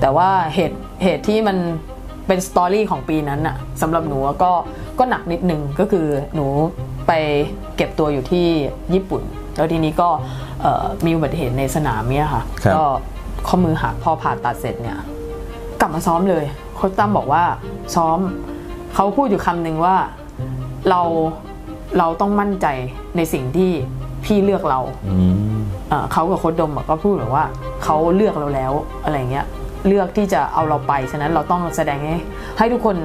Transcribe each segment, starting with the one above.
แต่ว่าเหตุเหตุที่มันเป็นสตอรี่ของปีนั้นอะสำหรับหนูก็ก็หนักนิดนึงก็คือหนูไปเก็บตัวอยู่ที่ญี่ปุ่น แล้วทีนี้ก็เอ่อมีอุบัติเหตุในสนามเนี่ยค่ะครับก็ข้อมือหักพอผ่าตัดเสร็จเนี่ยกลับมาซ้อมเลยโค้ชตั้มบอกว่าซ้อมเขาพูดอยู่คำหนึ่งว่าเราเราต้องมั่นใจในสิ่งที่พี่เลือกเราอืมเอ่อเขากับโค้ชดมอะก็พูดแบบว่าเขาเลือกเราแล้วอะไรเงี้ย เลือกที่จะเอาเราไป ฉะนั้นเราต้องแสดงให้ให้ทุกคน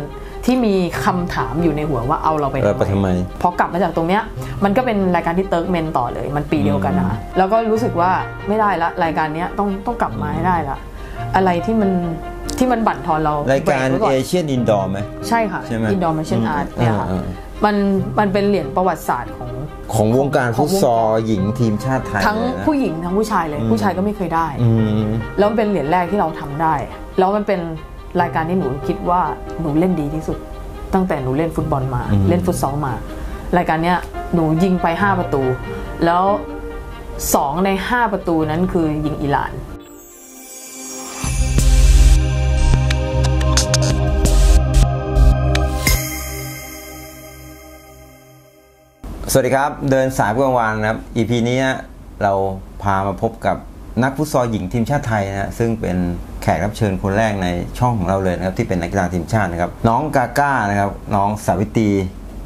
ที่มีคำถามอยู่ในหัวว่าเอาเราไปเออไปทำไมพอกลับมาจากตรงเนี้ยมันก็เป็นรายการที่เติร์กเมนต่อเลย มันปีเดียวกันนะคะแล้วก็รู้สึกว่าไม่ได้ละรายการเนี้ยต้องต้องกลับมาให้ได้ละอะไรที่มันที่มันบั่นทอนเรารายการเบไว้อนเอเชียนอินดอร์ไหมใช่ค่ะใช่ไหมอินดอร์มาเชนอาร์ตเนี่ยค่ะอ่า มันมันเป็นเหรียญประวัติศาสตร์ของของวงการฟุตซอลหญิงทีมชาติไทยทั้งเลยนะผู้หญิงทั้งผู้ชายเลยอืมผู้ชายก็ไม่เคยได้อืมแล้วมันเป็นเหรียญแรกที่เราทำได้ แล้วมันเป็นรายการที่หนูคิดว่าหนูเล่นดีที่สุด ตั้งแต่หนูเล่นฟุตบอลมาอืมเล่นฟุตซอลมา รายการเนี้ยหนูยิงไป 5 ประตู แล้ว 2 ใน 5 ประตูนั้นคือยิงอิหร่าน สวัสดีครับ เดินสายเพื่อวานนะครับ EP นี้เราพามาพบกับนักฟุตซอลหญิงทีมชาติไทยนะฮะซึ่งเป็นแขกรับเชิญคนแรกในช่องของเราเลยนะครับที่เป็นนักกีฬาทีมชาตินะครับ น้องกาก้านะครับ น้องสาวิตรี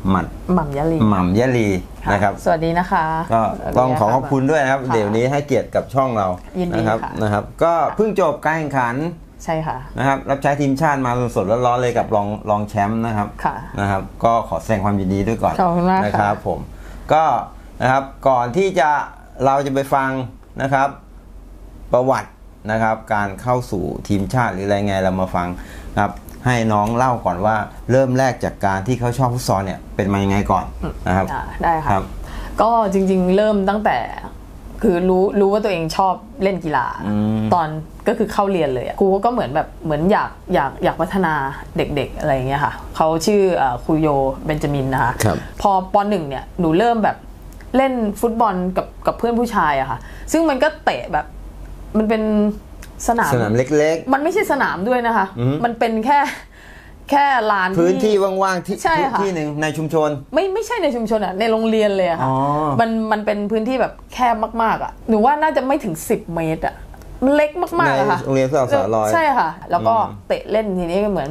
หมัดหม่ำยะลีหม่ำยะลีค่ะนะครับ สวัสดีนะคะก็ต้องขอขอบคุณด้วยนะครับะเดี๋ยวนี้ให้เกียรติกับช่องเรายินดีนะครับค่ะนะครับ ก็เพิ่งจบการแข่งขันใช่ค่ะนะครับรับใช้ทีมชาติมาสดๆร้อนๆเลยกับรองรองแชมป์นะครับค่ะนะครับ ก็ขอแสดงความยินดีด้วยก่อนขอบคุณมากค่ะนะครับผม ก็นะครับก่อนที่จะเราจะไปฟังนะครับประวัตินะครับการเข้าสู่ทีมชาติหรืออะไรไงเรามาฟังนะครับให้น้องเล่าก่อนว่าเริ่มแรกจากการที่เขาชอบฟุตซอลเนี่ยเป็นมายังไงก่อนนะครับอ่าได้คค่ะรับก็จริงๆ เริ่มตั้งแต่ คือรู้รู้ว่าตัวเองชอบเล่นกีฬาอืมตอนก็คือเข้าเรียนเลยอะครูก็เหมือนแบบเหมือนอยากอยากอยากพัฒนาเด็กๆอะไรอย่างเงี้ยค่ะเขาชื่อเอ่อครูโยเบนจามินนะคะครับพอปหนึ่งเนี่ยหนูเริ่มแบบเล่นฟุตบอลกับกับเพื่อนผู้ชายอะค่ะ ซึ่งมันก็เตะแบบมันเป็นสนามสนามเล็กมันไม่ใช่สนามด้วยนะคะอืมมันเป็นแค่ แค่ลานๆพื้นที่ว่างๆที่ใช่ค่ะ ที่หนึ่งในชุมชน ไม่ไม่ใช่ในชุมชนอะในโรงเรียนเลยอะค่ะอ๋อ มันมันเป็นพื้นที่แบบแคบมากๆอะหนูว่าน่าจะไม่ถึง 10 เมตรอะมันเล็กมากๆอะค่ะในโรงเรียนสาวสาวลอย ใช่ค่ะ แล้วก็อืม เตะเล่นทีนี้ก็เหมือน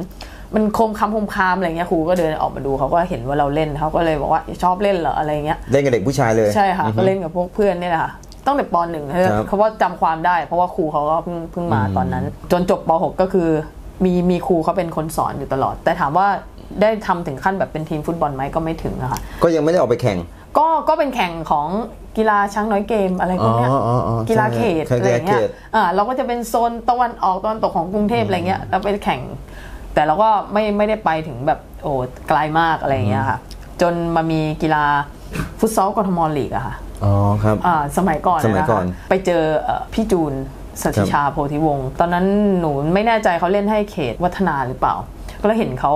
มันโคมคำโคมคามอะไรเงี้ยครูก็เดินออกมาดูเขาก็เห็นว่าเราเล่นเขาก็เลยบอกว่าชอบเล่นเหรออะไรเงี้ยเล่นกับเด็กผู้ชายเลย ใช่ค่ะอือฮึก็เล่นกับพวกเพื่อนเนี่ยแหละค่ะตั้งแต่ปหนึ่งครับ เขาว่าจำความได้ เพราะว่าครูเขาก็เพิ่งเพิ่งมาอืมตอนนั้น จนจบป .6 ก็คือ มีมีครูเขาเป็นคนสอนอยู่ตลอด แต่ถามว่าได้ทำถึงขั้นแบบเป็นทีมฟุตบอลไหมก็ไม่ถึงนะคะก็ยังไม่ได้ออกไปแข่ง ก็ก็เป็นแข่งของกีฬาช้างน้อยเกมอะไรพวกเนี้ยอ๋ออ๋ออ๋อกีฬาเขตใช่อะไรเงี้กีฬาเขยตอ่าเราก็จะเป็นโซนตะวันออกตะวันตกของกรุงเทพอะไรเงี้ยเราไปแข่ง แต่เราก็ไม่ไม่ได้ไปถึงแบบโอ้ไกลมากอะไรเงี้ยค่ะ จนมามีกีฬาฟุตซอลกทมลีกอะค่ะอ๋อครับอ่าสมัยก่อนสมัยก่อนนะคะไปเจอเอ่อพี่จูน สัชิชาโพธิวงศ์ตอนนั้นหนูไม่แน่ใจเขาเล่นให้เขตวัฒนาหรือเปล่า ก็เลยเห็นเขา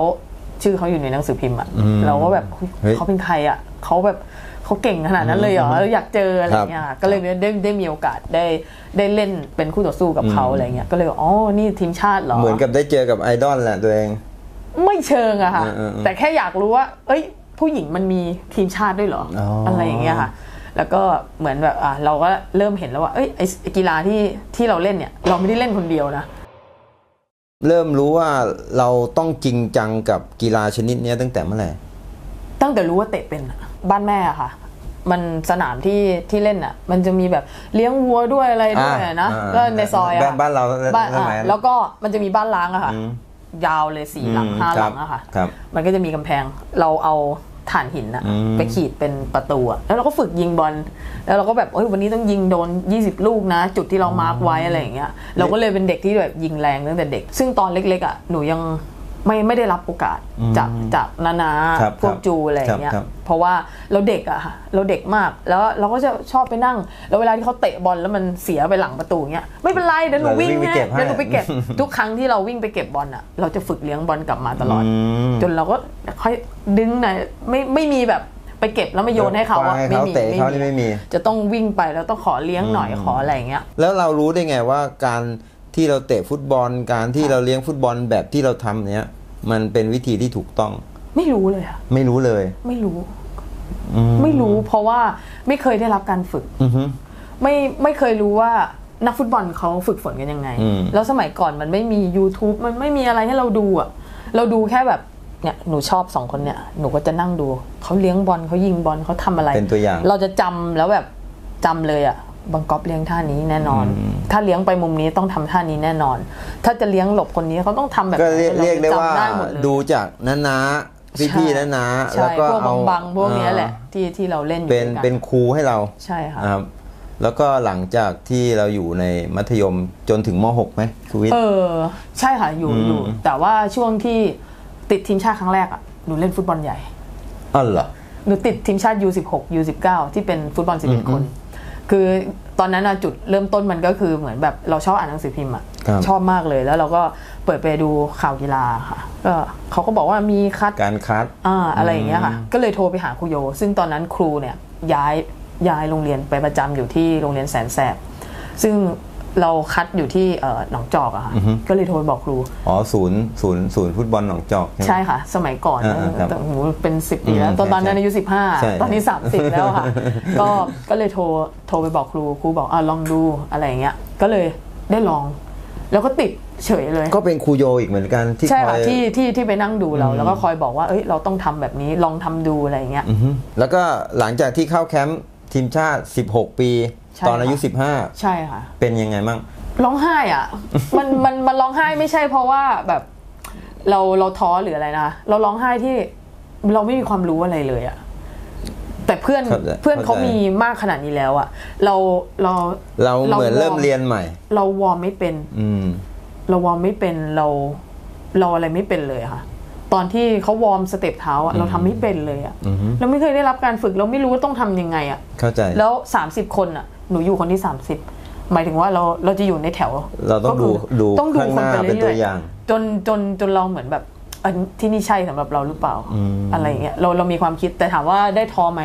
ชื่อเขาอยู่ในหนังสือพิมพ์อะอืมเราก็แบบเฮ้ยเฮ้ยเขาเป็นใครอะเขาแบบเขาเก่งขนาดนั้นเลยเหรออยากเจออะไรเงี้ยครับก็เลยได้ได้มีโอกาสได้ได้เล่นเป็นคู่ต่อสู้กับเขาอืมอะไรเงี้ยก็เลยบอกอ๋อนี่ทีมชาติเหรอเหมือนกับได้เจอกับไอดอลแหละตัวเอง ไม่เชิงอะค่ะเออเออเออแต่แค่อยากรู้ว่า เอ้ย ผู้หญิงมันมีทีมชาติด้วยเหรออ๋อออะไรอย่างเงี้ยค่ะ แล้วก็เหมือนแบบอะเราก็เริ่มเห็นแล้วว่าเอ้ยไอ้ไอ้กีฬาที่ที่เราเล่นเนี่ยเราไม่ได้เล่นคนเดียวนะ เริ่มรู้ว่าเราต้องจริงจังกับกีฬาชนิดเนี้ยตั้งแต่เมื่อไหร่ตั้งแต่รู้ว่าเตะเป็นอะบ้านแม่อะค่ะ มันสนามที่ที่เล่นอะ มันจะมีแบบเลี้ยงวัวด้วยอะไรด้วยอะนะอ่าก็ในซอยอะบ้านบ้านเราบ้านสอะมัยนั้นแล้วก็มันจะมีบ้านล้างอะค่ะอืมยาวเลยสี่หลังอืมห้าคหรัลับงอะค่ะครับมันก็จะมีกำแพงเราเอา ถ่านหินอะอืมไปขีดเป็นประตูอะแล้วเราก็ฝึกยิงบอลแล้วเราก็แบบเอ้ยวันนี้ต้องยิงโดน 20 ลูกนะ จุดที่เรามาร์กไว้อะไรอย่างเงี้ยเราก็เลยเป็นเด็กที่แบบยิงแรงตั้งแต่เด็ก ซึ่งตอนเล็กๆอะหนูยัง ไม่ไม่ได้รับโอกาสอืมจากจากนานาครับพวกครับจูอะไรอย่างเงี้ยครับเพราะว่าเราเด็กอะค่ะเราเด็กมากแล้วเราก็จะชอบไปนั่ง แล้วเวลาที่เขาเตะบอลแล้วมันเสียไปหลังประตูเงี้ยไม่เป็นไรเดี๋ยวหนูเราวิ่งวิ่งไปให้เก็บให้เดี๋ยวหนูไปเก็บทุกครั้งที่เราวิ่งไปเก็บบอลอะเราจะฝึกเลี้ยงบอลกลับมาตลอดมจนเราก็ค่อยดึงหน่อยไม่ไม่มีแบบไปเก็บแล้วมาโยนให้เขาอะให้ไม่เขามีเตะเขานี่ไม่มีจะต้องวิ่งไปแล้วต้องขอเลี้ยงหน่อยอืมขออะไรอย่างเงี้ยแล้วเรารู้ได้ไงว่าการ ที่เราเตะฟุตบอลการที่เราเลี้ยงฟุตบอลแบบที่เราทำเนี้ยมันเป็นวิธีที่ถูกต้อง ไม่รู้เลยอะไม่รู้เลย ไม่รู้อืมไม่รู้ เพราะว่าไม่เคยได้รับการฝึกอือฮึไม่ไม่เคยรู้ว่านักฟุตบอลเขาฝึกฝนกันยังไงอืมแล้วสมัยก่อนมันไม่มี YouTube มันไม่มีอะไรให้เราดูอะเราดูแค่แบบเนี่ยหนูชอบสองคนเนี่ยหนูก็จะนั่งดูเขาเลี้ยงบอลเขายิงบอลเขาทำอะไรเป็นตัวอย่าง เราจะจำแล้วแบบจำเลยอะ บังกอบเลี้ยงท่านี้แน่นอน ถ้าเลี้ยงไปมุมนี้ต้องทำท่านี้แน่นอน ถ้าจะเลี้ยงหลบคนนี้เขาต้องทำแบบก็เรียกไหนเรียกได้ว่าจำได้หมดเลยดูจากน้านาพี่พี่ๆน้านาใช่แล้วก็พวกเอาบังๆพวกเนี้ยแหละอ่าที่ที่เราเล่นอยู่เป็นด้วยกัเป็นครูให้เราใช่ค่ะนะครับแล้วก็หลังจากที่เราอยู่ในมัธยมจนถึงม .6 ไหมครูวิทย์เออ ใช่ค่ะอยู่อืมอยู่ แต่ว่าช่วงที่ติดทีมชาติครั้งแรกอะหนูเล่นฟุตบอลใหญ่อ๋อเหรอหนูติดทีมชาติ U16 U19 ที่เป็นฟุตบอลอืม11คน คือตอนนั้นอะจุดเริ่มต้นมันก็คือเหมือนแบบเราชอบอ่านหนังสือพิมพ์อะครับชอบมากเลยแล้วเราก็เปิดไปดูข่าวกีฬาค่ะ ก็เขาก็บอกว่ามีคัดการคัดอ่าอะไรอย่างเงี้ยค่ะ ก็เลยโทรไปหาครูโย ซึ่งตอนนั้นครูเนี่ยย้ายย้ายโรงเรียนไปประจำอยู่ที่โรงเรียนแสนแสบซึ่ง เราคัดอยู่ที่เอ่อหนองจอกอะค่ะก็เลยโทรไปบอกครูอ๋อศูนย์ศูนย์ศูนย์ฟุตบอลหนองจอก ใช่ไหมใช่ค่ะ สมัยก่อนอ่าๆครับแต่โหเป็นสิบปีแล้วอืมตอนตอนนั้นใช่อายุสิบห้าใช่ตอนนี้สามสิบแล้วค่ะ ก็ก็เลยโทรโทรไปบอกครูครูบอกอะลองดูอะไรอย่างเงี้ยก็เลยได้ลอง แล้วก็ติดเฉยเลย ก็เป็นครูโยอีกเหมือนกันที่ใช่คอค่ะยที่ที่ที่ไปนั่งดูเรา แล้วก็คอยบอกว่าเอ้ยเราต้องทำแบบนี้ลองทำดูอะไรอย่างเงี้ยอือฮึแล้วก็หลังจากที่เข้าแคมป์ ทีมชาติ 16 ปี ใช่ตอนอายุ ค่ะใช่ค่ะ15เป็นยังไงมั่งร้องไห้อะมันมันมันร้องไห้ไม่ใช่เพราะว่าแบบเราเราท้อหรืออะไรนะเราร้องไห้ที่เราไม่มีความรู้อะไรเลยอะแต่เพื่อนเข้าใจเพื่อนเขาเข้าใจ มีมากขนาดนี้แล้วอะเราเราเราเหมือนเริ่มเรียนใหม่ เรา warm ไม่เป็น อืม เรา warm ไม่เป็นเราเราอะไรไม่เป็นเลยอะค่ะ ตอนที่เขา warm step เท้าอะเราทำไม่เป็นเลยอะอือฮึเราไม่เคยได้รับการฝึกเราไม่รู้ว่าต้องทำยังไงอะเข้าใจแล้ว 30 คนอะหนูอยู่คนที่ 30 หมายถึงว่าเราเราจะอยู่ในแถว เราต้องดูก็คือดูต้องดูข้างหน้าคไปเป็นรื่ตัวอย่างจนจนจนเราเหมือนแบบอันที่นี่ใช่สำหรับเราหรือเปล่าอืมอะไรอย่างเงี้ยเราเรามีความคิดแต่ถามว่าได้ท้อไหม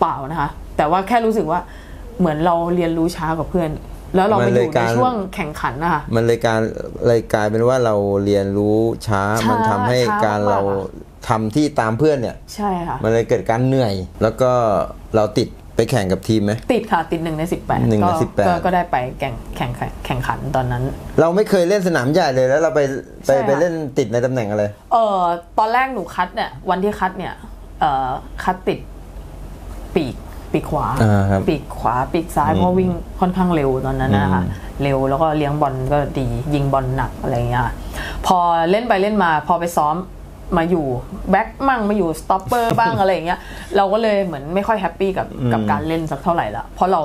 เปล่านะคะ แต่ว่าแค่รู้สึกว่าเหมือนเราเรียนรู้ช้ากว่าเพื่อน แล้วเราไปอยู่ในช่วงแข่งขันนะคะมันเลยการเลยกลายเป็นว่าเราเรียนรู้ช้าช้ามันทำให้ช้าการมากเราอะทำที่ตามเพื่อนเนี่ย ใช่ค่ะ มันเลยเกิดการเหนื่อย แล้วก็เราติดไปแข่งกับทีมไหมติดค่ะ ติดหนึ่งในสิบแปดหนึ่งในก็18ก็ก็ได้ไปแข่งแข่งแข่งขันตอนนั้น เราไม่เคยเล่นสนามใหญ่เลยแล้วเราไปไปใช่ค่ะไปเล่นติดในตำแหน่งอะไร เออตอนแรกหนูคัดเนี่ยวันที่คัดเนี่ยเอ่อคัดติดปีก ปีกขวาอ่าครับปีกขวาปีกซ้ายเพราะวิ่งค่อนข้างเร็วตอนนั้นนะคะอืมเร็วแล้วก็เลี้ยงบอลก็ดียิงบอลหนักอะไรเงี้ยพอเล่นไปเล่นมาพอไปซ้อมมาอยู่ back มั่งมาอยู่ stopper บ้างอะไรอย่างเงี้ยเราก็เลยเหมือนไม่ค่อย happy กับกับการเล่นสักเท่าไหร่ละเพราะเรา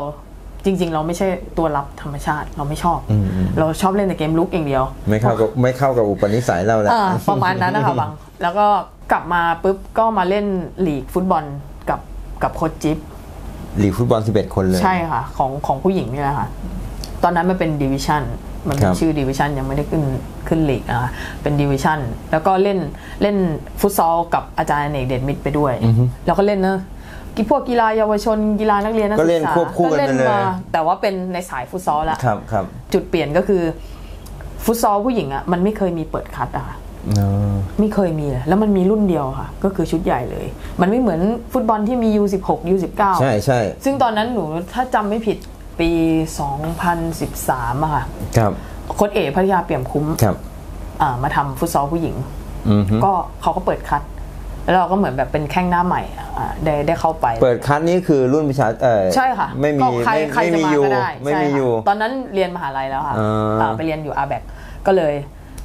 จริง ๆ เราไม่ใช่ตัวรับธรรมชาติเราไม่ชอบอืมอืมเราชอบเล่นแต่เกมรุกอย่างเดียว ไม่เข้ากับไม่เข้ากับอุปนิสัยเราแหละอ่าประมาณนั้นนะคะบัง แล้วก็กลับมาปุ๊บก็มาเล่นลีกฟุตบอลกับกับโค้ชจิ๊บ ลีกฟุตบอล 11 คนเลย ใช่ค่ะ ของของผู้หญิงนี่แหละค่ะ ตอนนั้นมันเป็น division มันเป็นชื่อ division ครับ ยังไม่ได้ขึ้นขึ้นลีกนะคะเป็น division แล้วก็เล่นเล่นฟุตซอลกับอาจารย์อเนกเดชมิตรไปด้วย แล้วก็เล่นเนอะกีพวกกีฬาเยาวชนกีฬานักเรียนนักก็ศึเล่นกษาควบคู่กันเล่ไปนเลยมาแต่ว่าเป็นในสายฟุตซอลละครับครับจุดเปลี่ยนก็คือฟุตซอลผู้หญิงอะมันไม่เคยมีเปิดคัดอะค่ะเออ ไม่เคยมีเลยแล้วมันมีรุ่นเดียวค่ะ ก็คือชุดใหญ่เลย มันไม่เหมือนฟุตบอลที่มี U16 U19 ใช่ใช่ซึ่งตอนนั้นหนูถ้าจำไม่ผิดปี 2013อะค่ะครับโค้ชเอกพัทยาเปี่ยมคุ้มครับอ่ามาทำฟุตซอลผู้หญิงอือฮึก็เขาก็เปิดคัด แล้วเราก็เหมือนแบบเป็นแข้งหน้าใหม่อ่าได้ได้เข้าไป เปิดคัดนี่คือรุ่นประชาเออใช่ค่ะ ไม่มีก็ใครไม่ใครไม่จะมีมาอยู่ก็ได้ไม่ใช่มีค่ะอยู่ตอนนั้นเรียนมหาลัยแล้วค่ะอ่าอ่าไปเรียนอยู่อาแบกก็เลย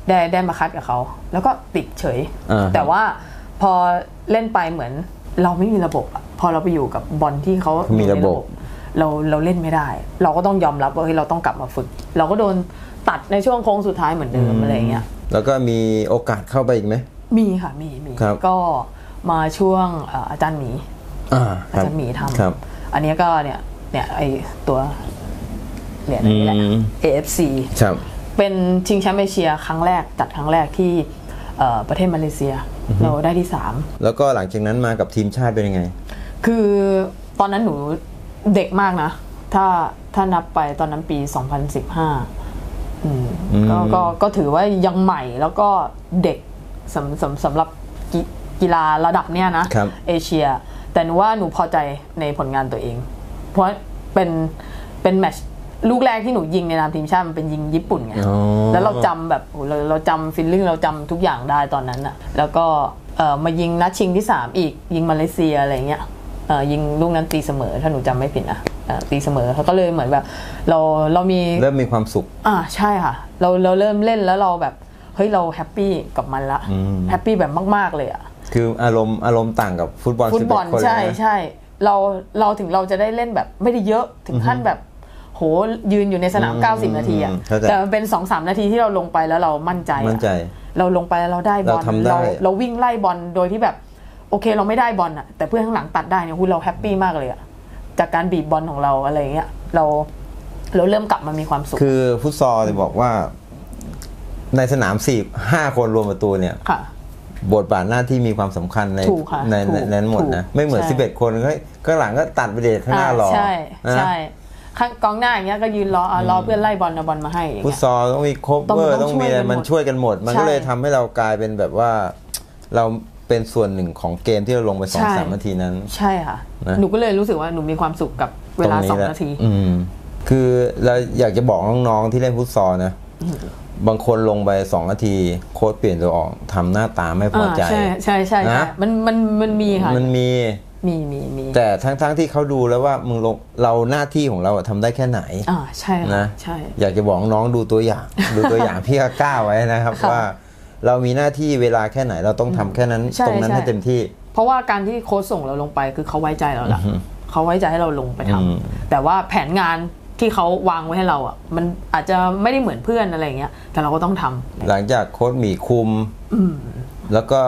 ได้ได้มาคัดกับเขา แล้วก็ติดเฉยอ่าแต่ว่าพอเล่นไปเหมือนเราไม่มีระบบอะพอเราไปอยู่กับบอลที่เขามีอยู่ระในบบ เราเราเล่นไม่ได้ เราก็ต้องยอมรับว่าเฮ้ยเราต้องกลับมาฝึก เราก็โดนตัดในช่วงโค้งสุดท้ายเหมือนเดิมอะไรอย่างเงี้ยแล้วก็มีโอกาสเข้าไปอีกไหมมีค่ะมีมีครับก็มาช่วงเอ่ออาจารย์หมีอ่าอาครับจารย์หมีทครับำอันเนี้ยก็เนี่ยเนี่ยไอตัวเหรียญอันนี้แหละอืม AFC ครับ เป็นชิงแชมป์เอเชียครั้งแรกจัดครั้งแรกที่เอ่อประเทศมาเลเซียเราได้ที่แล้วก็หลังจากนั้นมากับทีมชาติเป็นยังไง3คือตอนนั้นหนูเด็กมากนะ ถ้าถ้านับไปตอนนั้นปี 2015อืมอืมก็ก็ก็ถือว่ายังใหม่แล้วก็เด็กสำสำสำหรับกีกีฬาระดับเนี้ยนะครับเอเชีย แต่หนูว่าหนูพอใจในผลงานตัวเอง เพราะเป็นเป็นแมตช์ ลูกแรกที่หนูยิงในนามทีมชาติมันเป็นยิงญี่ปุ่นไงอ๋อแล้วเราจำแบบโหเราเราจำฟิลลิ่งเราจำทุกอย่างได้ตอนนั้นอะแล้วก็เอ่อมายิงนัดชิงที่ 3 อีกยิงมาเลเซียอะไรเงี้ยเอ่อยิงลูกนั้นตีเสมอถ้าหนูจำไม่ผิดนะเอ่อตีเสมอเขาก็เลยเหมือนแบบ เราเรามี เริ่มมีความสุข อ่าใช่ค่ะ เราเราเริ่มเล่นแล้วเราแบบเฮ้ยเรา happy กับมันละอืม happyแบบมาก ๆ เลยอะคืออารมณ์อารมณ์ต่างกับฟุตบอลฟุตบอล11คนเลยใช่นะใช่เราเราถึงเราจะได้เล่นแบบไม่ได้เยอะถึงขั้นแบบ โหยืนอยู่ในสนามอืม90 นาทีอะเข้าใจแต่มันเป็น 2-3 นาทีที่เราลงไปแล้วเรามั่นใจอะมั่นใจ เราลงไปแล้วเราได้บอลเราทำได้เราวิ่งไล่บอลโดยที่แบบ โอเคเราไม่ได้บอลอะแต่เพื่อนข้างหลังตัดได้เนี่ยหูยเรา happy มากเลยอะจากการบีบบอลของเราอะไรอย่างเงี้ยเราเราเริ่มกลับมามีความสุข คือฟุตซอลเนี่ยบอกว่า ในสนามสี่ห้าคนรวมประตูเนี่ยค่ะบทบาทหน้าที่มีความสำคัญในถูกค่ะในถูในกนั้นหมดนะถูกไม่เหมือนใช่11คนก็ข้างหลังก็ตัดไปเดทข้างหน้ารอใช่นะใช่ ข้างกองหน้าอย่างเงี้ยก็ยืนรออะรอเพื่อนไล่บอลเอาบอลมาให้อย่างฟุตเงี้ย ซอลต้องมีครบต้องเวอร์ต้ต้อองงมีช่วยอะไรกันหมดมันช่วยกันหมด มันใช่ก็เลยทำให้เรากลายเป็นแบบว่า เราเป็นส่วนหนึ่งของเกมที่เราลงไปสองใช่ สามนาทีนั้น ใช่ค่ะ นะ หนูก็เลยรู้สึกว่าหนูมีความสุขกับเวลาตรงสองแหละนาที อืม คือเราอยากจะบอกน้องๆที่เล่นฟุตซอลนะ บางคนลงไปสองนาที โค้ชเปลี่ยนตัวออกทำหน้าตาไม่พอใจาใช่ใช่ใช่ใช่นะ มันมันมันมีค่ะ มันมี มีมีมีแต่ทั้งๆที่เขาดูแล้วว่ามึงลงเราหน้าที่ของเราอะทำได้แค่ไหนอ่าใช่ค่ะนะใช่ อยากจะบอกน้องดูตัวอย่าง ดูตัวอย่างพี่ก็กล้าไว้นะครับค่ะว่า เรามีหน้าที่เวลาแค่ไหนเราต้องทำแค่นั้นใช่ตรงนั้นใช่ให้เต็มที่ เพราะว่าการที่โค้ชส่งเราลงไปคือเขาไว้ใจเราละเขาไว้ใจให้เราลงไปทำอืมแต่ว่าแผนงานที่เขาวางไว้ให้เราอะมันอาจจะไม่ได้เหมือนเพื่อนอะไรอย่างเงี้ย แต่เราก็ต้องทำหลังจากโค้ชหมีคุมแล้วก็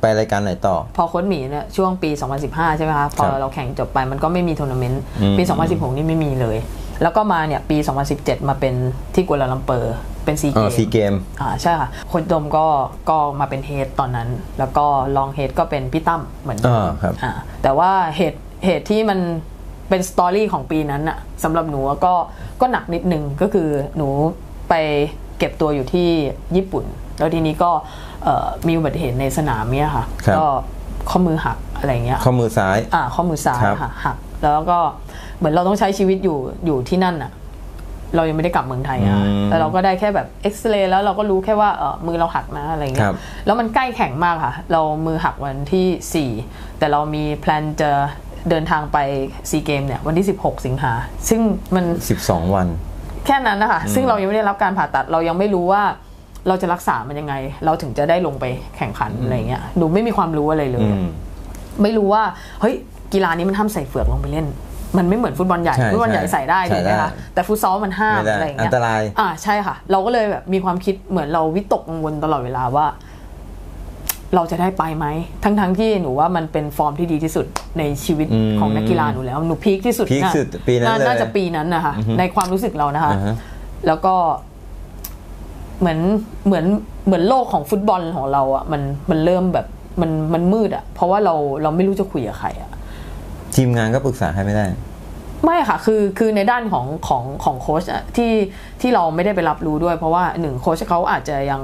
ไปรายการไหนต่อ พอโค้ชหมีเนี่ยช่วงปี 2015 ใช่ไหมคะพอครับเราแข่งจบไปมันก็ไม่มีทัวร์นาเมนต์อืมปี 2016 นี่ไม่มีเลย แล้วก็มาเนี่ยปี 2017 มาเป็นที่กัวลาลัมเปอร์เป็นซีเกมส์ อ๋อ ซีเกมส์อ่าใช่ค่ะโค้ชดมก็ก็มาเป็น head ตอนนั้น แล้วก็รอง head ก็เป็นพี่ตั้มเหมือนเดิอ่าครับอ่าแต่ว่าเหตุเหตุที่มันเป็น story ของปีนั้นอะสำหรับหนูก็ก็หนักนิดนึงก็คือหนูไปเก็บตัวอยู่ที่ญี่ปุ่น แล้วทีนี้ก็เอ่อมีอุบัติเหตุในสนามเนี่ยค่ะครับก็ข้อมือหักอะไรเงี้ยข้อมือซ้ายอ่าข้อมือซ้ายครับค่ะหัก แล้วก็เหมือนเราต้องใช้ชีวิตอยู่อยู่ที่นั่นอะเรายังไม่ได้กลับเมืองไทยอะอืมแต่เราก็ได้แค่แบบเอ็กซเรย์แล้วเราก็รู้แค่ว่าเออมือเราหักนะอะไรเงี้ย ครับแล้วมันใกล้แข่งมากค่ะ เรามือหักวันที่ 4 แต่เรามี plan จะเดินทางไปซีเกมส์เนี่ยวันที่ 16 สิงหาซึ่งมัน 12 วัน แค่นั้นนะคะซึ่งเรายังไม่ได้รับการผ่าตัดเรายังไม่รู้ว่า เราจะรักษามันยังไง เราถึงจะได้ลงไปแข่งขันอะไรเงี้ยหนูไม่มีความรู้อะไรเลยอืมไม่รู้ว่า เฮ้ย กีฬานี้มันห้ามใส่เฟือกลงไปเล่น มันไม่เหมือนฟุตบอลใหญ่ใช่ฟุตบอลใหญ่ใช่ใส่ได้ใส่ถูกไหมได้คะแต่ฟุตซอลมันห้ามไม่ได้อะไรอย่างเงี้ยอันตรายอ่าใช่ค่ะ เราก็เลยแบบมีความคิดเหมือนเราวิตกกังวลตลอดเวลาว่า เราจะได้ไปไหมทั้งทั้งๆที่หนูว่ามันเป็นฟอร์มที่ดีที่สุดในชีวิตอืมของนักกีฬาหนูแล้วหนูพีคที่สุดพีคสุดปีนั้นเลยน่าจะปีนั้นนะคะอือฮึในความรู้สึกเรานะคะอ่าฮะแล้วก็ เหมือนเหมือนเหมือนโลกของฟุตบอลของเราอะ่ะมันมันเริ่มแบบมันมันมืดอะ่ะ เพราะว่าเราเราไม่รู้จะคุยกับใครอะ่ะทีมงานก็ปรึกษาให้ไม่ได้ ไม่ค่ะ คือคือในด้านของของของโค้ชอะที่ที่เราไม่ได้ไปรับรู้ด้วย เพราะว่าหนึ่งโค้ชเขาอาจจะยัง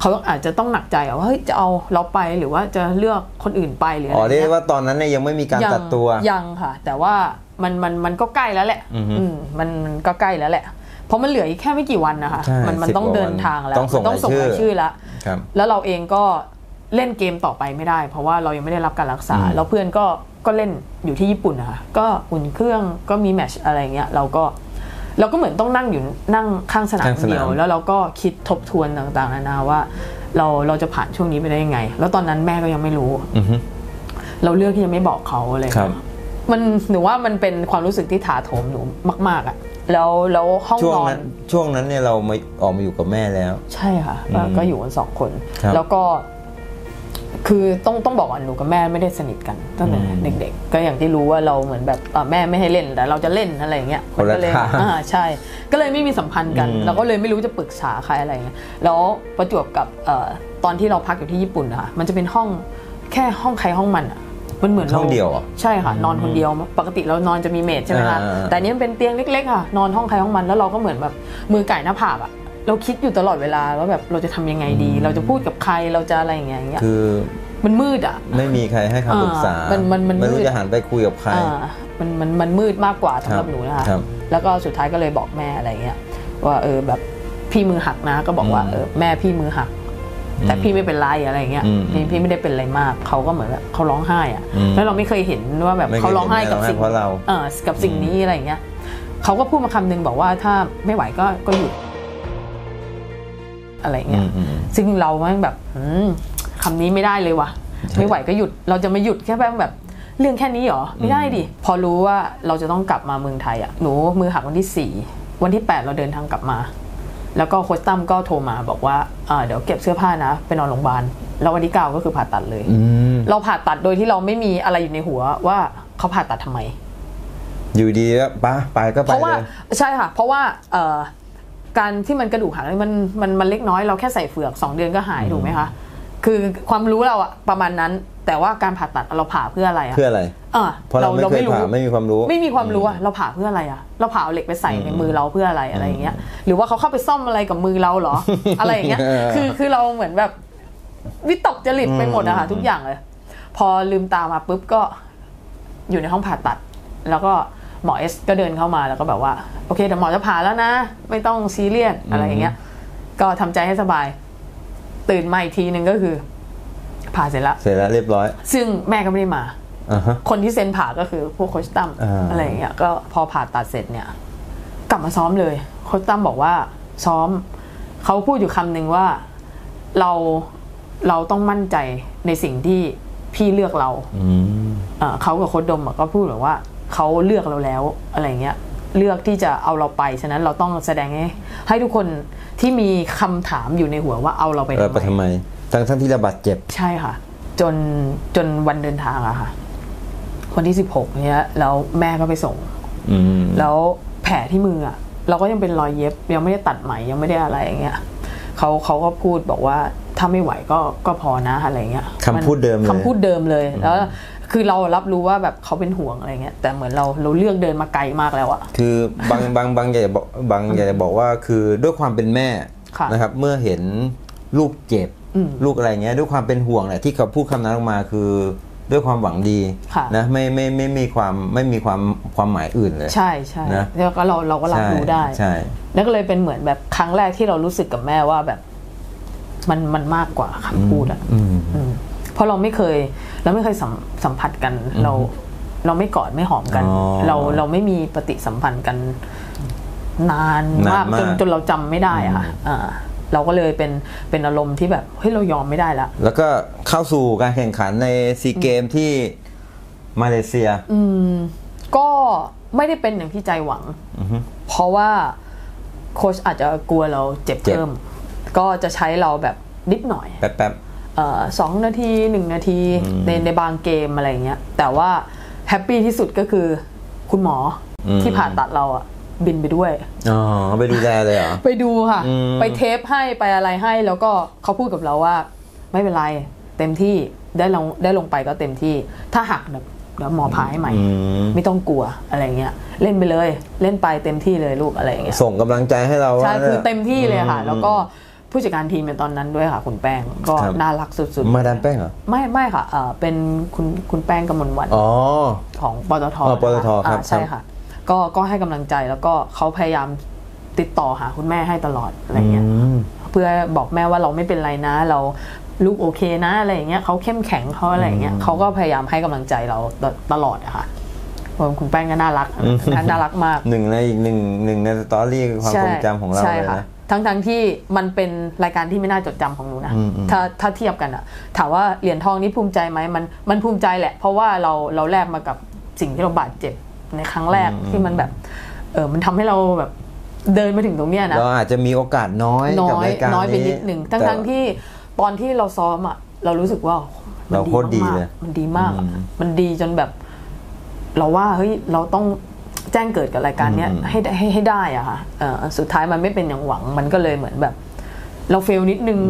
เขาอาจจะต้องหนักใจอะว่าเฮ้ยจะเอาเราไปหรือว่าจะเลือกคนอื่นไปหรืออะไรอ๋อเรียกเงี้ได้ยว่าตอนนั้นเนี่ยยังไม่มีการยังตัดตัวยังค่ะ แต่ว่ามันมันมันก็ใกล้แล้วแหละ อือฮึอืมมันมันก็ใกล้แล้วแหละ เพราะมันเหลืออีกแค่ไม่กี่วันนะคะใช่มันมัน10ต้องกว่าเดินวันทางแล้วต้องส่งมันต้องส่งรายรายชื่ชื่ออแล้วครับแล้วเราเองก็เล่นเกมต่อไปไม่ได้ เพราะว่าเรายังไม่ได้รับการรักษาอืมแล้วเพื่อนก็ก็เล่นอยู่ที่ญี่ปุ่นนะคะก็อุ่นเครื่องก็มีแมตช์อะไรเงี้ยเราก็เราก็เหมือนต้องนั่งอยู่นั่งข้างสนามข้างสนามเดียว แล้วเราก็คิดทบทวนต่างๆนานาว่า เราเราจะผ่านช่วงนี้ไปได้ยังไง แล้วตอนนั้นแม่ก็ยังไม่รู้อือฮึเราเลือกที่จะไม่บอกเขาอะไรครัเงี้บยมันหนูว่ามันเป็นความรู้สึกที่ถาโถมหนูมาก ๆอะ แล้วแล้วห้องช่วงนอนนั้นช่วงนั้นเนี่ยเรามาออกมาอยู่กับแม่แล้ว ใช่ค่ะก็อืมก็อยู่กันสองคน ครับแล้วก็ คือต้องต้องบอกว่าหนูกับแม่ไม่ได้สนิทกันตั้งแต่อืมเด็ก ๆ ก็อย่างที่รู้ว่าเราเหมือนแบบอะแม่ไม่ให้เล่นแต่เราจะเล่นอะไรอย่างเงี้ยคนละก็เลยทางอ่าใช่ ก็เลยไม่มีสัมพันธ์กันอืม เราก็เลยไม่รู้จะปรึกษาใครอะไรเงี้ยแล้วประจวบกับเอ่อตอนที่เราพักอยู่ที่ญี่ปุ่นอะค่ะมันจะเป็นห้องแค่ห้องใครห้องมันอะ มันเหมือนห้องราเดียวเหรอใช่ค่ะ นอนคนเดียว ปกติเรานอนจะมีเมดใช่ไหมคะอ่าแต่อันนี้มันเป็นเตียงเล็กๆค่ะ นอนห้องใครห้องมันแล้วเราก็เหมือนแบบมือไก่หน้าผากอะเราคิดอยู่ตลอดเวลาว่าแบบเราจะทำยังไงดี เราจะพูดกับใครเราจะอะไรอย่างเงี้ยอย่างเงี้ยคือมันมืดอะ ไม่มีใครให้คำปรึกษาอ่ามันมันมันไม่รู้มืดจะหันไปคุยกับใครอ่ามันมันมันมืดมากกว่าสำหรับหนูนะคะครับแล้วก็สุดท้ายก็เลยบอกแม่อะไรเงี้ยว่าเออแบบพี่มือหักนะก็บอกว่าอืมเออแม่พี่มือหัก แต่พี่ไม่เป็นไรอะไรเงี้ยอืมพี่พี่ไม่ได้เป็นอะไรมากเขาก็เหมือนแบบเขาร้องไห้อะอืมแล้วเราไม่เคยเห็นว่าแบบไม่เคยเขาร้องไห้กับเห็นแม่ร้องไห้สิ่งเพราะเราเออกับสิ่งนี้อะไรเงี้ยเขาก็พูดมาคำนึงบอกว่าถ้าไม่ไหวก็ก็หยุดอะไรเงี้ยอืมอืมซึ่งเราแม่งแบบอืมคำนี้ไม่ได้เลยว่ะใช่ไม่ไหวก็หยุดเราจะไม่หยุดแค่แบบแบบเรื่องแค่นี้เหรอ ไม่ได้ดิ พอรู้ว่าเราจะต้องกลับมาเมืองไทยอะหนูมือหักวันที่ 4 วันที่ 8 เราเดินทางกลับมา แล้วก็โค้ชตั้มก็โทรมาบอกว่าอ่าเดี๋ยวเก็บเสื้อผ้านะ ไปนอนโรงพยาบาล แล้ววันที่9ก็คือผ่าตัดเลยอืมเราผ่าตัดโดยที่เราไม่มีอะไรอยู่ในหัวว่าเขาผ่าตัดทำไม อยู่ดีก็ไปไปก็ไปเพราะว่าเลยใช่ค่ะ เพราะว่าเอ่อการที่มันกระดูกหักนี่มันมันมันเล็กน้อยเราแค่ใส่เฟือกสองเดือนก็หายถูกไหมคะ คือความรู้เราอะประมาณนั้น แต่ว่าการผ่าตัดเราผ่าเพื่ออะไรอะเพื่ออะไรอะเพราะเราไม่เคยผ่าไม่มีความรู้ ไม่มีความรู้อะเราผ่าเพื่ออะไรอะเราผ่าเอาเหล็กไปใส่ในมือเราเพื่ออะไรอะไรอย่างเงี้ย หรือว่าเขาเข้าไปซ่อมอะไรกับมือเราเหรอ อะไรอย่างเงี้ยเออคือคือเราเหมือนแบบ วิตกจริตไปหมดอะค่ะอืมทุกอย่างเลย พอลืมตามาปุ๊บก็อยู่ในห้องผ่าตัด แล้วก็หมอเอสก็เดินเข้ามาแล้วก็แบบว่า โอเคเดี๋ยวหมอจะผ่าแล้วนะ ไม่ต้องซีเรียสอะไรอย่างเงี้ย ก็ทำใจให้สบาย ตื่นมาอีกทีหนึ่งก็คือ ผ่าเสร็จแล้ว เสร็จแล้วเรียบร้อย ซึ่งแม่ก็ไม่ได้มาอ่าฮะคนที่เซ็นผ่าก็คือพวกโคชตั้มอ่าอะไรอย่างเงี้ยก็พอผ่าตัดเสร็จเนี่ย กลับมาซ้อมเลยโคชตั้มบอกว่าซ้อมเขาพูดอยู่คำหนึ่งว่าเราเราต้องมั่นใจในสิ่งที่พี่เลือกเราอืมเอ่อเขากับโค้ชดมอะก็พูดแบบว่าเขาเลือกเราแล้วอะไรเงี้ย เลือกที่จะเอาเราไป ฉะนั้นเราต้องแสดงให้ให้ทุกคนที่มีคำถามอยู่ในหัวว่าเอาเราไปเออไปทำทำไมไมทั้งทั้งที่เราบาดเจ็บ ใช่ค่ะ จนจนวันเดินทางอะค่ะ วันที่16เนี้ยแล้วแม่ก็ไปส่งอืมแล้วแผลที่มืออะเราก็ยังเป็นรอยเย็บ ยังไม่ได้ตัดไหมยังไม่ได้อะไรอย่างเงี้ยเขาเขาก็พูดบอกว่าถ้าไม่ไหวก็ก็พอนะอะไรเงี้ยคำพูดเดิมเลยคำพูดเดิมเลยแล้ว คือเรารับรู้ว่าแบบเขาเป็นห่วงอะไรเงี้ยแต่เหมือนเราเราเลือกเดินมาไกลมากแล้วอะคือบางบางบางอยากจะบอกบางอยากจะบอกว่าคือด้วยความเป็นแม่ค่ะนะครับ เมื่อเห็นลูกเจ็บอืมลูกอะไรเงี้ยด้วยความเป็นห่วงแหละที่เขาพูดคำนั้นออกมาคือด้วยความหวังดีค่ะนะไม่ไม่ไม่ไม่มีความไม่มีความความหมายอื่นเลย ใช่ใช่นะแล้วก็เราเราก็รับรู้ได้ใช่แล้วก็เลยเป็นเหมือนแบบครั้งแรกที่เรารู้สึกกับแม่ว่าแบบ มันมันมากกว่าคำพูดอะอืมอืมเพราะเราไม่เคย เราไม่เคยสัมสัมผัสกันเราเราไม่กอดไม่หอมกันอ๋อเราเราไม่มีปฏิสัมพันธ์กันนานมากนานมากจนจนเราจำไม่ได้อะค่ะอ่าเราก็เลยเป็นเป็นอารมณ์ที่แบบเฮ้ยเรายอมไม่ได้ละแล้วก็เข้าสู่การแข่งขันในซีเกมที่มาเลเซีย อืมก็ไม่ได้เป็นอย่างที่ใจหวังอือฮึเพราะว่าโค้ชอาจจะกลัวเราเจ็บเจ็บเพิ่มก็จะใช้เราแบบนิดหน่อย แป๊บแป๊บเอ่อ สองนาทีหนึ่งนาทีอืมในในบางเกมอะไรเงี้ยแต่ว่าแฮปปี้ที่สุดก็คือคุณหมออมที่ผ่าตัดเราอะบินไปด้วย อ๋อ ไปดูแลเลยเหรอ ไปดูค่ะอืมไปเทปให้ไปอะไรให้แล้วก็เขาพูดกับเราว่า ไม่เป็นไร เต็มที่ได้ลงได้ลงไปก็เต็มที่ ถ้าหักเดี๋ยวเดี๋ยวหมอพาให้ใหม่อืมไม่ต้องกลัวอะไรเงี้ย เล่นไปเลย เล่นไปเต็มที่เลยลูกอะไรเงี้ย ส่งกำลังใจให้เราใช่ว่าคือเต็มที่เลยค่ะอืมแล้วก็ ผู้จัดการทีมในตอนนั้นด้วยค่ะ คุณแป้งก็ครับ น่ารักสุดๆมาดามแป้งเหรอ ไม่ไม่ค่ะเออเป็นคุณคุณแป้งกมลวันอ๋อ ของปตทอ๋อปตทอ่าครับใช่ค่ะ ก็ก็ให้กำลังใจแล้วก็เขาพยายามติดต่อหาคุณแม่ให้ตลอดอะไรเงี้ย อืม เพื่อบอกแม่ว่าเราไม่เป็นไรนะ เราลูกโอเคนะอะไรอย่างเงี้ยเขาเข้มแข็งเขาอะไรอย่างเงี้ยเขาก็พยายามให้กำลังใจเราตตลอดอะค่ะเพราะคุณแป้งก็น่ารักน่ารักมาก หนึ่งในอีกหนึ่งหนึ่งในสตอรี่ความทรงจำของเราใช่เลยค่ะ นะ ทั้งทั้งที่มันเป็นรายการที่ไม่น่าจดจำของหนูนะอืมอืมถ้าถ้าเทียบกันอะถามว่าเหรียญทองนี้ภูมิใจไหมมันมันภูมิใจแหละ เพราะว่าเราเราแลกมากับสิ่งที่เราบาดเจ็บในครั้งแรกที่มันแบบ เออมันทำให้เราแบบเดินมาถึงตรงเนี้ยนะเราอาจจะมีโอกาสน้อยน้กับอยรายการน้อยไปนิดหนึ่งทั้งแต่ทั้งที่ตอนที่เราซ้อมอะเรารู้สึกว่ามันเราโคตรดีมากๆเลยมันดีมากอะอืมมันดีจนแบบ เราว่าเฮ้ยเราต้อง แจ้งเกิดกับรายการเนี้ยอืมให้ได้ให้ให้ได้อะค่ะเออสุดท้ายมันไม่เป็นอย่างหวังมันก็เลยเหมือนแบบ เราเฟลนิดนึง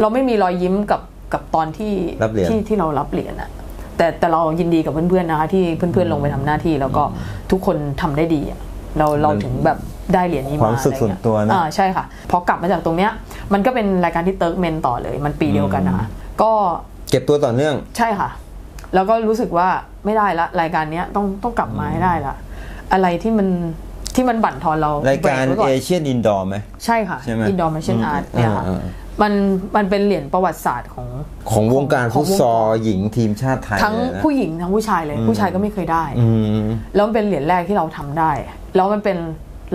เราไม่มีรอยยิ้มกับกับตอนที่รับเหรียญที่ที่เรารับเหรียญอะแต่แต่เรายินดีกับเพื่อนๆนะคะที่เพื่อนๆลงไปทำหน้าที่ แล้วก็ทุกคนทำได้ดีอะเราเราถึงแบบได้เหรียญนี้มาความรู้สึกอะไรส่วนเงี้ยตัวนะอ่าใช่ค่ะพอกลับมาจากตรงเนี้ยมันก็เป็นรายการที่เติร์กเมนต่อเลย มันปีเดียวกันนะคะก็เก็บตัวต่อเนื่องใช่ค่ะ แล้วก็รู้สึกว่าไม่ได้ละรายการเนี้ยต้องต้องกลับมาให้ได้ละ อะไรที่มันที่มันบั่นทอนเรารายการเบไว้อน Asian Indoor ไหมใช่ค่ะใช่ไหม Indoor Martial อืม Art เนี่ยค่ะอ่าอ่ามันมันเป็นเหรียญประวัติศาสตร์ของของวงการขฟุองตวงซอลหญิงทีมชาติไทยทั้งเลยนะผู้หญิงทั้งผู้ชายเลย ผู้ชายก็ไม่เคยได้อืมแล้วมันเป็นเหรียญแรกที่เราทำได้ แล้วมันเป็น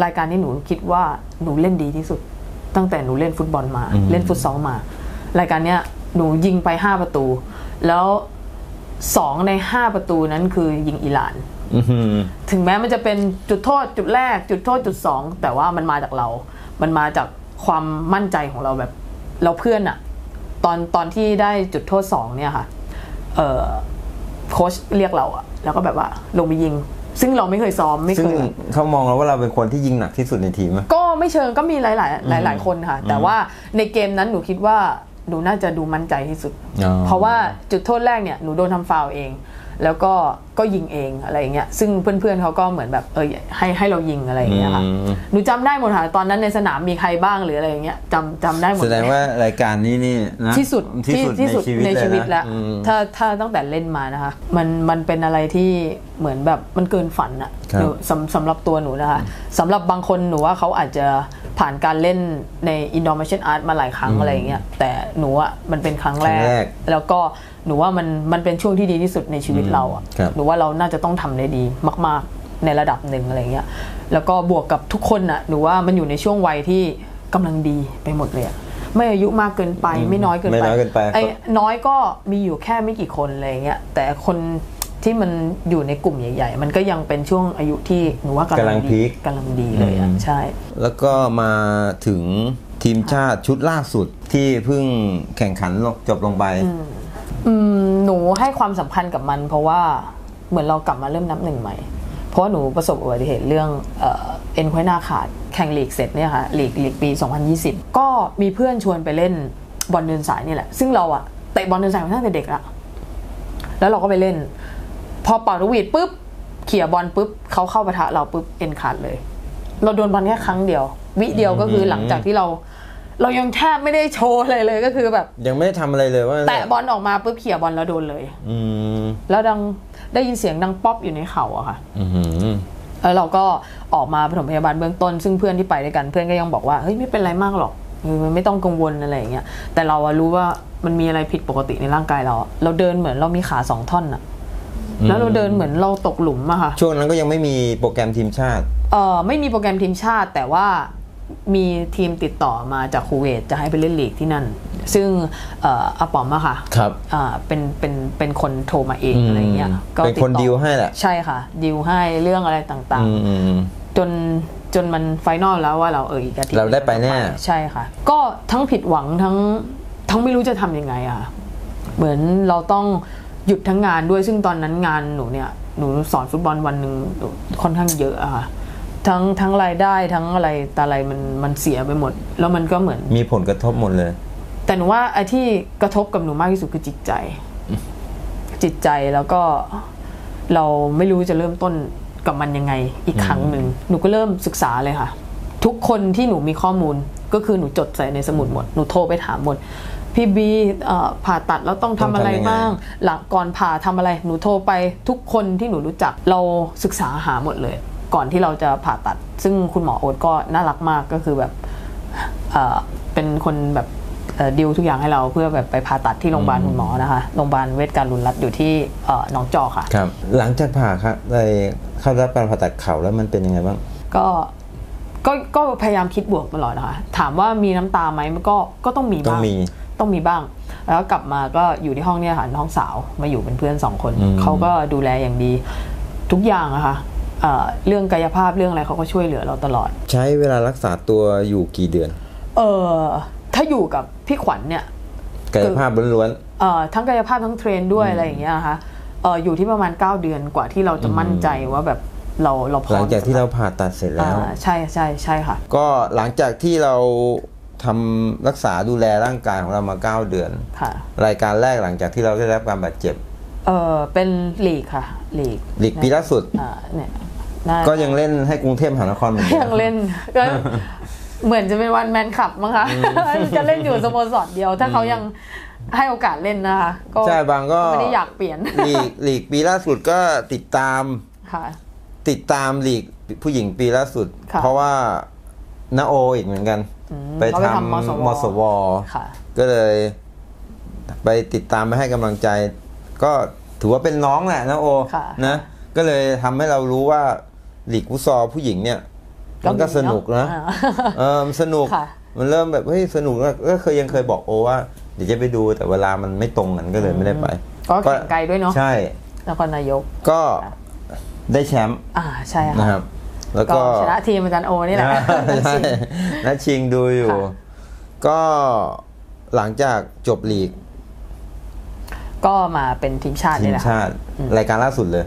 รายการที่หนูคิดว่าหนูเล่นดีที่สุด ตั้งแต่หนูเล่นฟุตบอลมาอืมเล่นฟุตซอลมา รายการเนี้ยหนูยิงไป5ประตู แล้วสองใน5ประตูนั้นคือยิงอิหร่านอื้อหือ ถึงแม้มันจะเป็นจุดโทษจุดแรก จุดโทษจุดสองแต่ว่ามันมาจากเรา มันมาจากความมั่นใจของเราแบบเราเพื่อนอะตอนตอนที่ได้จุดโทษสองเนี่ยค่ะ เออโค้ชเรียกเราอะแล้วก็แบบว่าลงไปยิง ซึ่งเราไม่เคยซ้อมไม่ซึ่เคงยเขามองเราว่าเราเป็นคนที่ยิงหนักที่สุดในทีมไหมก็ไม่เชิงก็มีหลายๆหลายหลาย ๆ คนค่ะ แต่ว่าในเกมนั้นหนูคิดว่าหนูน่าจะดูมั่นใจที่สุดอ๋อเพราะว่าจุดโทษแรกเนี่ยหนูโดนทำฟาวล์เอง แล้วก็ก็ยิงเองอะไรอย่างเงี้ยซึ่งเพื่อนๆเขาก็เหมือนแบบเออให้ให้เรายิงอะไรอย่างเงี้ยค่ะอืมหนูจำได้หมดค่ะตอนนั้นในสนามมีใครบ้างหรืออะไรอย่างเงี้ยจำจำได้หมดแสดงว่ารายการนี้นี่นะที่สุดที่สุดที่สุดในชีวิตเยนะแล้วอืมถ้าถ้าตั้งแต่เล่นมานะคะมันมันเป็นอะไรที่เหมือนแบบมันเกินฝันอะครับหนูสำสำหรับตัวหนูนะคะสำหรับบางคนหนูว่าเขาอาจจะ ผ่านการเล่นในอินดอร์ม a ช i นอาร์ตมาหลายครั้งอะไรอย่างเงี้ยแต่หนูอะมันเป็นครั้งแรครั้งแรกครั้งแรก แล้วก็หนูว่ามันมันเป็นช่วงที่ดีที่สุดในชีวิตเราอะครับหนูว่าเราน่าจะต้องทำได้ดีมาก ๆ ในระดับหนึ่งอะไรเงี้ยแล้วก็บวกกับทุกคนอะหนูว่ามันอยู่ในช่วงวัยที่กำลังดีไปหมดเลยอะไม่อายุมากเกินไปไม่น้อยเกินไม่ไปน้อยเกินไปไอ้น้อยก็มีอยู่แค่ไม่กี่คนอะไรเงี้ยแต่คน ที่มันอยู่ในกลุ่มใหญ่ ๆ มันก็ยังเป็นช่วงอายุที่หนูว่ากำลังพีดีคกำลังดีเลยอะอืมใช่ แล้วก็มาถึงทีมชาติชุดล่าสุดที่เพิ่งแข่งขันลงจบลงไปอืมหนูให้ความสำคัญกับมัน เพราะว่าเหมือนเรากลับมาเริ่มนับหนึ่งใหม่ เพราะว่าหนูประสบอุบัติเหตุเรื่องเอ่อเอ็นไขว้หน้าขาดแข่งลีกเสร็จเนี่ยค่ะลีกลีกปี 2020 ก็มีเพื่อนชวนไปเล่นบอลเดินสายนี่แหละ ซึ่งเราอะเตะบอลเดินสายมาตั้งแต่เด็กละแล้วเราก็ไปเล่น พอเป่านกหวีดปุ๊บเขี่ยบอลปุ๊บเขาเข้าปะทะเราปุ๊บเอ็นขาดเลย เราโดนบอลแค่ครั้งเดียว วิเดียวก็คือหลังจากที่เรา เรายังแทบไม่ได้โชว์อะไรเลยก็คือแบบ ยังไม่ได้ทำอะไรเลยว่าแตะบอลออกมาปุ๊บเขี่ยบอลแล้วโดนเลย อืมแล้วดังได้ยินเสียงดังป๊อปอยู่ในเข่าอะค่ะ อื้อหือแล้วเราก็ออกมาปฐมพยาบาลเบื้องต้น ซึ่งเพื่อนที่ไปด้วยกันเพื่อนก็ยังบอกว่าเฮ้ยไม่เป็นไรมากหรอกเออมันไม่ต้องกังวลอะไรอย่างเงี้ยแต่เราอะรู้ว่ามันมีอะไรผิดปกติในร่างกายเราอะเราเดินเหมือนเรามีขาสองท่อนอะ แล้วเราเดินเหมือนเราตกหลุมอะค่ะ ช่วงนั้นก็ยังไม่มีโปรแกรมทีมชาติ เออไม่มีโปรแกรมทีมชาติ แต่ว่ามีทีมติดต่อมาจากคูเวตจะให้ไปเล่นลีกที่นั่น ซึ่งเอ่ออาปอมอะค่ะครับอ่าเป็นเป็นเป็นคนโทรมาเองอืมอะไรเงี้ยก็เป็นคนติต่อดีลให้แหละ ใช่ค่ะดีลให้เรื่องอะไรต่างอืมอืมๆจนจนมันไฟนอลแล้วว่าเราเอออีกอาทิตย์เราได้ไปแน่ใช่ค่ะ ก็ทั้งผิดหวังทั้งทั้งไม่รู้จะทำยังไงอะค่ะเหมือนเราต้อง หยุดทั้งงานด้วยซึ่งตอนนั้นงานหนูเนี่ยหนูสอนฟุตบอลวันหนึ่งค่อนข้างเยอะอะค่ะทั้งทั้งรายได้ทั้งอะไรแต่อะไรมันมันเสียไปหมด แล้วมันก็เหมือน มีผลกระทบหมดเลย แต่หนูว่าไอ้ที่กระทบกับหนูมากที่สุดคือจิตใจ จิตใจแล้วก็เราไม่รู้จะเริ่มต้นกับมันยังไงอีกครั้งหนึ่งหนูก็เริ่มศึกษาเลยค่ะ ทุกคนที่หนูมีข้อมูลก็คือหนูจดใส่ในสมุดหมด หนูโทรไปถามหมด พี่บีเอ่อผ่าตัดแล้วต้องทำอะไรต้องทำยังไงบ้าง หลังก่อนผ่าทำอะไร หนูโทรไปทุกคนที่หนูรู้จักเราศึกษาหาหมดเลย ก่อนที่เราจะผ่าตัด ซึ่งคุณหมอโอ๊ตก็น่ารักมากก็คือแบบเอ่อเป็นคนแบบเอ่อดิวทุกอย่างให้เราเพื่อแบบไปผ่าตัดที่โรงพยาบาลคุณหมอนะคะโรงพยาบาลเวชการลุนรัตน์อยู่ที่เอ่อหนองจอกค่ะครับหลังจากผ่าครับได้เข้ารับการผ่าตัดเข่าแล้วมันเป็นยังไงบ้างก็ก็ก็พยายามคิดบวกตลอดนะคะถามว่ามีน้ำตาไหมมันก็ก็ต้องมีต้องบ้างมี ต้องมีบ้าง แล้วกลับมาก็อยู่ที่ห้องเนี่ยค่ะน้องสาวมาอยู่เป็นเพื่อนสองคนอืมเขาก็ดูแลอย่างดีทุกอย่างอะค่ะเอ่อเรื่องกายภาพเรื่องอะไรเขาก็ช่วยเหลือเราตลอด ใช้เวลารักษาตัวอยู่กี่เดือน เออถ้าอยู่กับพี่ขวัญเนี่ยกายภาพล้วนเอ่อทั้งกายภาพทั้งเทรนด้วยอะไรอย่างเงี้ยนะคะเอ่ออยู่ที่ประมาณ 9 เดือนกว่าที่เราจะมั่นใจว่าแบบเราเราพๆร้หอลัมงจากที่เราผ่าตัดเสร็จแล้วอ่าใช่ใช่ใช่ค่ะ ก็หลังจากที่เรา ทำรักษาดูแลร่างกายของเรามา 9 เดือน ค่ะ รายการแรกหลังจากที่เราได้รับการบาดเจ็บเออเป็นลีกค่ะลีกลีกปีล่าสุด อ่าเนี่ยน่าก็ยังเล่นให้กรุงเทพมหานครเหมือนเดิยัม งเล่นก็เหมือนจะเป็นวันแมนขับมั้งคะจะเล่นอยู่สโมสรเดียว ถ้าเขายังให้โอกาสเล่นนะคะก็ใช่บางก็ ไม่ได้อยากเปลี่ยนลีกลีกปีล่าสุดก็ติดตามค่ะ ติดตามลีกผู้หญิงปีล่าสุด ค่ะ เพราะว่านาโออีกเหมือนกันอืม ไปเขาไปทำทำมสวมสวค่ะก็เลยไปติดตามไปให้กำลังใจ ก็ถือว่าเป็นน้องแหละนะโอค่ะนะก็เลยทำให้เรารู้ว่าลีกฟุตซอลผู้หญิงเนี่ยมันก็มีสนุกนะอ่าเออมันสนุกค่ะมันเริ่มแบบเฮ้ยสนุกแล้วก็เคยยังเคยบอกโอว่าเดี๋ยวจะไปดูแต่เวลามันไม่ตรงกันก็เลยไม่ได้ไป ก็แข่งไกลด้วยเนาะใช่นครนายกก็ได้แชมป์อ่าใช่ค่ะนะครับ แล้วก็ก็ชนะทีมอาจารย์โอนี่แหละใช่นัดชิงดูอยู่ค่ะก็หลังจากจบลีก ก็มาเป็นทีมชาติทีนี่มแหละชาติ รายการล่าสุดเลย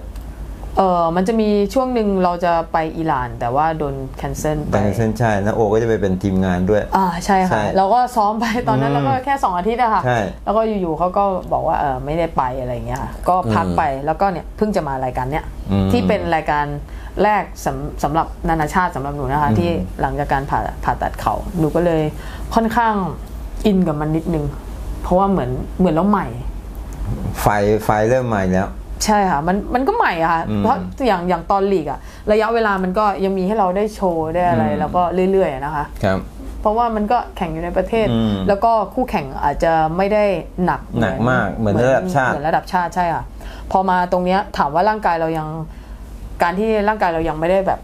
เออมันจะมีช่วงหนึ่งเราจะไปอิหร่าน แต่ว่าโดนแคนเซิลไปแต่เส้นใช่นะโอก็จะไปเป็นทีมงานด้วย อ่าใช่ใช่ค่ะเราก็ซ้อมไปตอนนั้นอืมเราก็แค่สองอาทิตย์อะค่ะใช่แล้วก็อยู่ๆเขาก็บอกว่าเออไม่ได้ไปอะไรอย่างเงี้ยค่ะ ก็พักอืมไปแล้วก็เนี่ยเพิ่งจะมารายการเนี้ยอืมที่เป็นรายการ แรกสำสำหรับนานาชาติสำหรับหนูนะคะอืมที่หลังจากการผ่าผ่าตัดเขาหนูก็เลยค่อนข้างอินกับมันนิดนึง เพราะว่าเหมือนเหมือนเราใหม่ ไฟไฟเริ่มใหม่แล้ว ใช่ค่ะมันมันก็ใหม่อะค่ะ อืมเพราะอย่างอย่างตอนลีกอะระยะเวลามันก็ยังมีให้เราได้โชว์ได้อะไร อืม แล้วก็เรื่อยๆอะนะคะ ครับ เพราะว่ามันก็แข่งอยู่ในประเทศ อืมแล้วก็คู่แข่งอาจจะไม่ได้หนักหนักมากเหมือนระดับชาติ เหมือนระดับชาติใช่ค่ะ พอมาตรงเนี้ยถามว่าร่างกายเรายัง การที่ร่างกายเรายังไม่ได้แบบ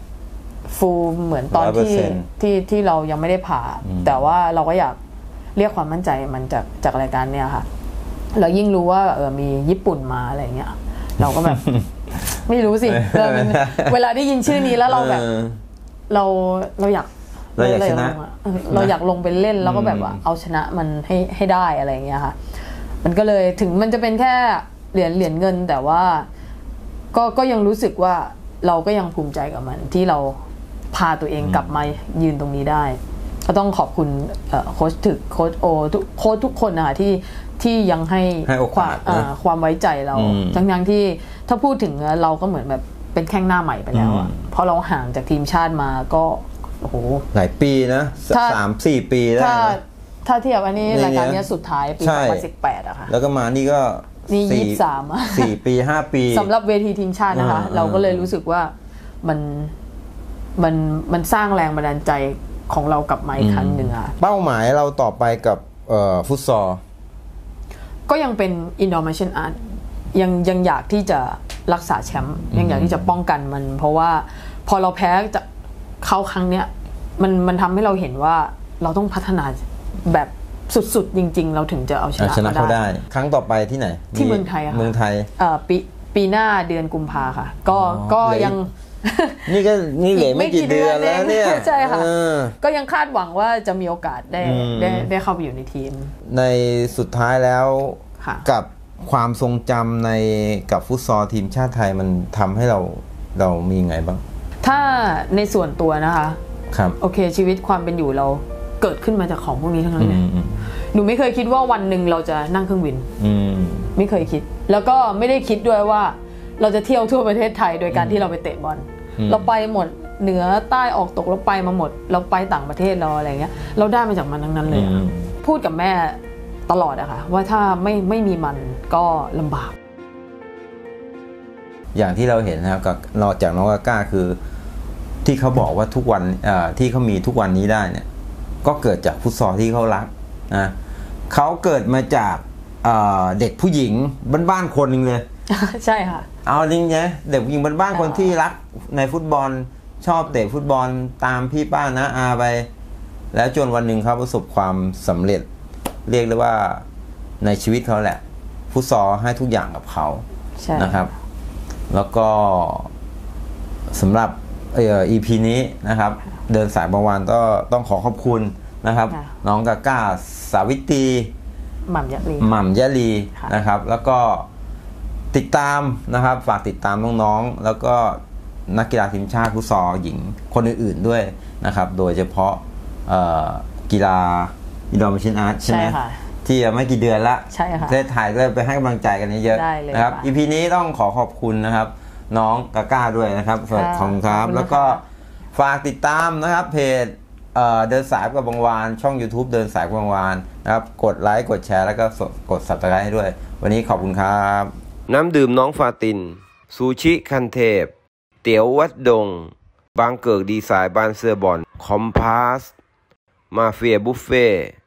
ฟูลเหมือนตอนที่100%ที่ที่เรายังไม่ได้ผ่าอืมแต่ว่าเราก็อยากเรียกความมั่นใจมันจากจากรายการเนี้ยค่ะ เรายิ่งรู้ว่าเออมีญี่ปุ่นมาอะไรเงี้ย เราก็แบบ ไม่รู้สิเออมันเวลาได้ยินชื่อนี้แล้วเราแบบ ออ เราเราอยากเราอยากชนะลงอเออเราอยากลงไปเล่นแล้วก็แบบว่าอืมเอาชนะมันให้ให้ได้อะไรอย่างเงี้ยค่ะ มันก็เลยถึงมันจะเป็นแค่เหรียญเหรียญเงินแต่ว่า ก็ก็ยังรู้สึกว่า เราก็ยังภูมิใจกับมัน ที่เราพาตัวเองกลับมายืนตรงนี้ได้ ก็ต้องขอบคุณเอ่อโค้ชถึกโค้ชโอทุกโค้ชทุกคนนะคะที่ที่ยังให้ให้โอกาสความเอ่อนะความไว้ใจเราอืมทั้งทั้งๆที่ถ้าพูดถึงเราก็เหมือนแบบเป็นแข้งหน้าใหม่ไปแล้วอะอืมเพราะเราห่างจากทีมชาติมาก็โอ้โหหลายปีนะสถ้าสามสี่ปีได้ถ้านะถ้าเทียบอันนี้นี่รายการเนี่ยเนี้ยสุดท้ายปีใช่2018อะค่ะแล้วก็มานี่ก็ นี่สี่ยี่สิบสามอะสี่ปีห้าปีสำหรับเวทีทีมชาตินะคะอ่าเราก็เลยรู้สึกว่ามันมันมันสร้างแรงบันดาลใจของเรากลับมาอีกครั้งหนึ่งอะเป้าหมายเราต่อไปกับเอ่อฟุตซอลก็ยังเป็นอินดอร์ a ช i นอาร์ตยังยังอยากที่จะรักษาแชมป์ยังอยากที่จะป้องกันมัน เพราะว่าพอเราแพ้จะเขาครั้งเนี้ย มันมันทำให้เราเห็นว่าเราต้องพัฒนาแบบ สุดๆ จริง ๆ เราถึงจะเอาชอะนะชนะเขาเขาได้ได้ ครั้งต่อไปที่ไหน ที่เมืองไทยอะค่ะเมืองไทยเอ่อปีปีหน้าเดือนกุมภาค่ะ ก็อ๋อก็เหลืออีกยังนี่ก็นี่เหลือไม่กี่อีกไม่กี่เดือนเดือนแล้วเนี่ยเองใช่ค่ะเออก็ยังคาดหวังว่าจะมีโอกาสได้อืมได้ได้เข้าไปอยู่ในทีม ในสุดท้ายแล้วค่ะกับความทรงจำในกับฟุตซอลทีมชาติไทยมันทำให้เราเรามีไงบ้าง ถ้าในส่วนตัวนะคะ ครับ โอเคชีวิตความเป็นอยู่เรา เกิดขึ้นมาจากของพวกนี้ทั้งนั้อืนเลยมอืมหนูไม่เคยคิดว่าวันหนึ่งเราจะนั่งเครื่องบินอืมไม่เคยคิด แล้วก็ไม่ได้คิดด้วยว่า เราจะเที่ยวทั่วประเทศไทยโดยการที่เราไปเตะบอลอืมเราไปหมดเหนือใต้ออกตกเราไปมาหมด เราไปต่างประเทศเราอะไรเงี้ย เราได้มาจากมันทั้งนั้นเลยอะอืมพูดกับแม่ตลอดอะค่ะว่าถ้าไม่ไม่มีมันก็ลำบาก อย่างที่เราเห็นนะครับกับนอกจากน้องกาก้าคือ ที่เขาบอกว่าทุกวันเอ่อที่เขามีทุกวันนี้ได้เนี่ย ก็เกิดจากฟุตซอลที่เขารักนะเขาเกิดมาจากเอ่อเด็กผู้หญิงบ้านๆคนหนึ่งเลยใช่ค่ะ เอาจริงๆเด็กผู้หญิงบ้านๆคนอ่าที่รักในฟุตบอลชอบเตะฟุตบอลตามพี่ป้านะอาไป แล้วจนวันหนึ่งเขาประสบความสำเร็จ เรียกได้ว่าในชีวิตเขาแหละฟุตซอลให้ทุกอย่างกับเขาใช่นะครับ แล้วก็สำหรับ เอ่อ EP นี้นะครับ เดินสายบางวันก็ต้องขอขอบคุณนะครับ ค่ะ น้องกาก้าสาวิตรี หม่ำยะลี หม่ำยะลีค่ะ นะครับ แล้วก็ติดตามนะครับ ฝากติดตามน้องๆ แล้วก็นักกีฬาทีมชาติฟุตซอลหญิงคนอื่นๆด้วยนะครับ โดยเฉพาะเอ่อกีฬา Indoor Martial Art ใช่ไหมใช่ค่ะที่ยังไม่กี่เดือนละใช่ค่ะประเทศไทยก็ไปให้กำลังใจกันเยอะได้เลยๆนะครับค่ะ EP นี้ต้องขอขอบคุณนะครับ น้องกาก้าด้วยนะครับสวัสดีค่ะขอบคุณครับขอบคุณนะคะแล้วก็ฝากติดตามนะครับเพจเอ่อเดินสายกับบางวาน ช่อง YouTube เดินสายกับบางวานนะครับกดไลค์กดแชร์แล้วก็กด subscribe ให้ด้วย วันนี้ขอบคุณครับ น้ำดื่มน้องฟาติน ซูชิคันเทพ เตี๋ยววัดดง บางเกิกดีไซน์บานเสือบอนคอมพาส มาเฟียบุฟเฟ่